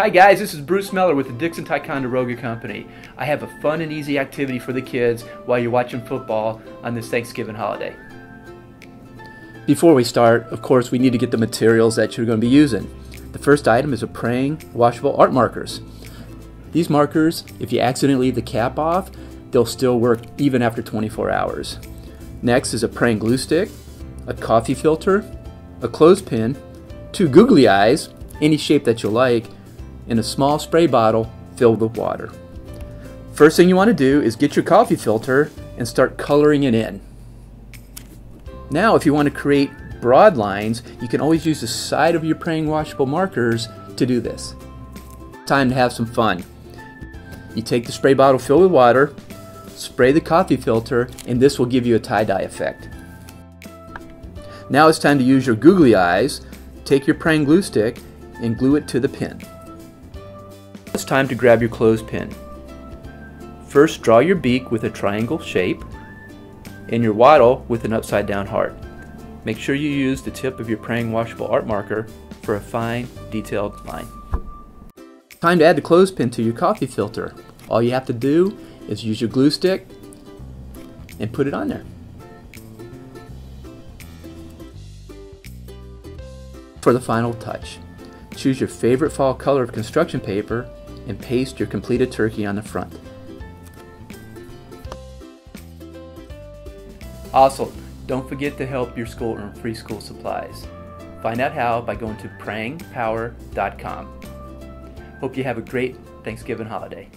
Hi guys, this is Bruce Meller with the Dixon Ticonderoga Company. I have a fun and easy activity for the kids while you're watching football on this Thanksgiving holiday. Before we start, of course, we need to get the materials that you're going to be using. The first item is a Prang washable art markers. These markers, if you accidentally leave the cap off, they'll still work even after 24 hours. Next is a Prang glue stick, a coffee filter, a clothespin, two googly eyes, any shape that you like, in a small spray bottle filled with water. First thing you want to do is get your coffee filter and start coloring it in. Now if you want to create broad lines, you can always use the side of your Prang washable markers to do this. Time to have some fun. You take the spray bottle filled with water, spray the coffee filter, and this will give you a tie-dye effect. Now it's time to use your googly eyes, take your Prang glue stick, and glue it to the pin. It's time to grab your clothespin. First draw your beak with a triangle shape and your wattle with an upside down heart. Make sure you use the tip of your Prang washable art marker for a fine detailed line. Time to add the clothespin to your coffee filter. All you have to do is use your glue stick and put it on there. For the final touch, choose your favorite fall color of construction paper and paste your completed turkey on the front. Also, don't forget to help your school earn free school supplies. Find out how by going to prangpower.com. Hope you have a great Thanksgiving holiday.